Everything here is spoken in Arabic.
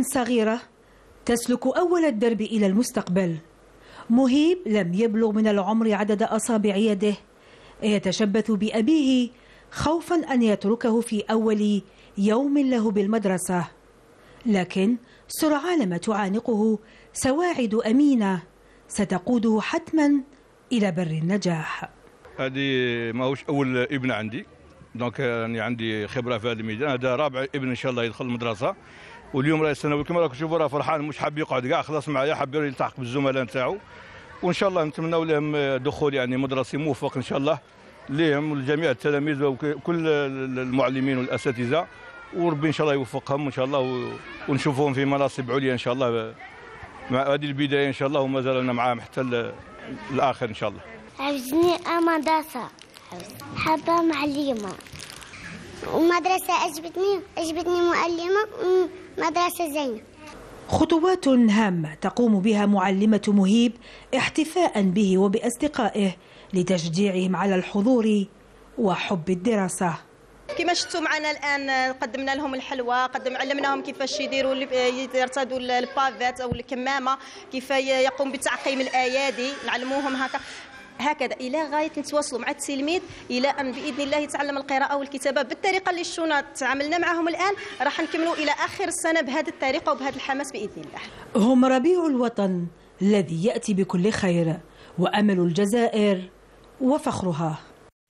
صغيرة تسلك أول الدرب إلى المستقبل. مهيب لم يبلغ من العمر عدد أصابع يده. يتشبث بأبيه خوفا أن يتركه في أول يوم له بالمدرسة. لكن سرعان ما تعانقه سواعد أمينة ستقوده حتما إلى بر النجاح. هذه ماهوش أول ابن عندي. دونك يعني عندي خبرة في هذا الميدان. هذا رابع ابن إن شاء الله يدخل المدرسة. واليوم راه الثانوي كما راكم تشوفوا راه فرحان مش حاب يقعد. كاع خلاص معايا حاب يلتحق بالزملاء نتاعو. وإن شاء الله نتمنوا لهم دخول يعني مدرسي موفق إن شاء الله لهم ولجميع التلاميذ وكل المعلمين والأساتذة. وربي إن شاء الله يوفقهم إن شاء الله ونشوفهم في مناصب عليا إن شاء الله. مع هذه البداية إن شاء الله وما زالنا معاهم حتى ال- الآخر إن شاء الله. عجبني مدرسة حابة معلمة. ومدرسة عجبتني عجبتني معلمة مدرسة زينة. خطوات هامة تقوم بها معلمة مهيب احتفاء به وبأصدقائه لتشجيعهم على الحضور وحب الدراسة. كما شفتوا معنا الآن قدمنا لهم الحلوى قدم علمناهم كيفاش يديروا ال- يرتادوا ال- البافيت أو الكمامة كيف يقوم بتعقيم الآيادي نعلموهم هكا. هكذا إلى غاية نتواصلوا مع التلميذ إلى أن بإذن الله يتعلم القراءة والكتابه بالطريقة اللي شونا تعاملنا معهم الآن. راح نكملوا إلى آخر السنة بهذه الطريقة وبهذا الحماس بإذن الله. هم ربيع الوطن الذي يأتي بكل خير وأمل الجزائر وفخرها.